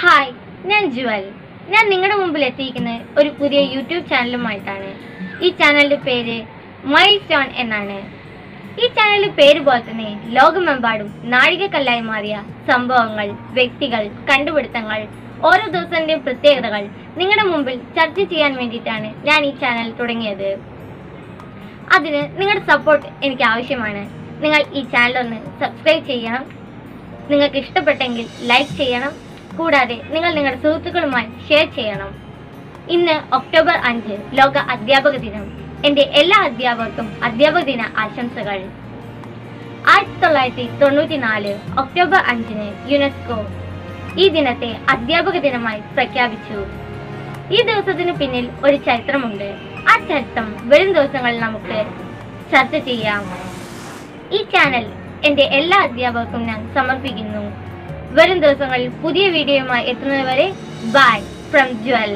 Hi ഞാൻ ജുവൽ. ഞാൻ നിങ്ങളുടെ മുമ്പിൽ എത്തിയിരിക്കുന്നത് ഒരു പുതിയ യൂട്യൂബ് ചാനലുമായിട്ടാണ്. ഈ ചാനലിന്റെ പേര് മൈൽ സ്റ്റോൺ എന്നാണ്. ഈ ചാനലിന്റെ പേര് പോലെ തന്നെ ലോകമെമ്പാടും നാഴികക്കല്ലായി മാറിയ സംഭവങ്ങൾ വ്യക്തികൾ കണ്ടുപിടുത്തങ്ങൾ ഓരോ ദിവസത്തിന്റെയും പ്രത്യേകതകൾ നിങ്ങളുടെ മുമ്പിൽ ചർച്ച ചെയ്യാൻ വേണ്ടിയിട്ടാണ് ഞാൻ ഈ ചാനൽ തുടങ്ങിയത്. അതിന് നിങ്ങളുടെ സപ്പോർട്ട് എനിക്ക് ആവശ്യമാണ്. നിങ്ങൾ ഈ ചാനൽ ഒന്ന് സബ്സ്ക്രൈബ് ചെയ്യണം. നിങ്ങൾക്ക് ഇഷ്ടപ്പെട്ടെങ്കിൽ ലൈക്ക് ചെയ്യണം. കൂടാതെ നിങ്ങൾ നിങ്ങളുടെ സുഹൃത്തുക്കളുമായി ഷെയർ ചെയ്യണം. ഇന്ന് ഒക്ടോബർ അഞ്ച് ലോക അധ്യാപക ദിനം. എന്റെ എല്ലാ അധ്യാപകർക്കും അധ്യാപക ദിന ആശംസകൾ. ആയിരത്തി തൊള്ളായിരത്തി തൊണ്ണൂറ്റി നാല് ഒക്ടോബർ അഞ്ചിന് യുനെസ്കോ ഈ ദിനത്തെ അധ്യാപക ദിനമായി പ്രഖ്യാപിച്ചു. ഈ ദിവസത്തിന് പിന്നിൽ ഒരു ചരിത്രമുണ്ട്. ആ ചരിത്രം വരും ദിവസങ്ങളിൽ നമുക്ക് ചർച്ച ചെയ്യാം. ഈ ചാനൽ എന്റെ എല്ലാ അധ്യാപകർക്കും ഞാൻ സമർപ്പിക്കുന്നു. വരും ദിവസങ്ങളിൽ പുതിയ വീഡിയോയുമായി എത്തുന്നതുവരെ ബൈ ഫ്രം ജ്വൽ